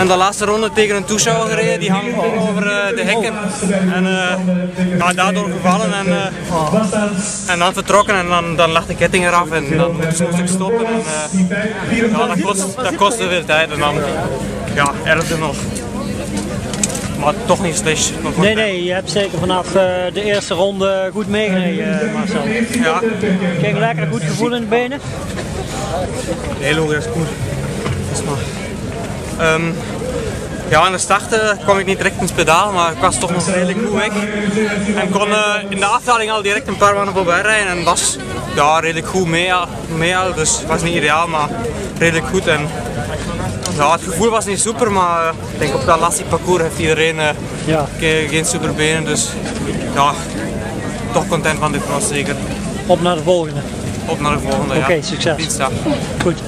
En de laatste ronde tegen een toeschouwer gereden, die hangt over uh, de hekken. En uh, ja, daardoor gevallen en, uh, en dan vertrokken en dan, dan lag de ketting eraf en dan moest ik stoppen. En, ja, dat, kost, dat kostte veel tijd en dan ja, ergde nog. Maar toch niet slecht. Nee, nee, je hebt zeker vanaf de eerste ronde goed meegereden, Marcel. Ja. Kijk, lekker goed gevoel in de benen? Heel hoog is goed. Um, ja, aan de start uh, kwam ik niet direct in het pedaal, maar ik was toch nog redelijk goed weg. En kon uh, in de afdaling al direct een paar mannen voorbij rijden en was ja, redelijk goed mee, mee al. Dus het was niet ideaal, maar redelijk goed. En, ja, het gevoel was niet super, maar uh, ik denk op dat lastig parcours heeft iedereen ja. geen, geen super benen. Dus ja, toch content van dit cross zeker. Op naar de volgende. Op naar de volgende, Oké, ja. succes. Goed.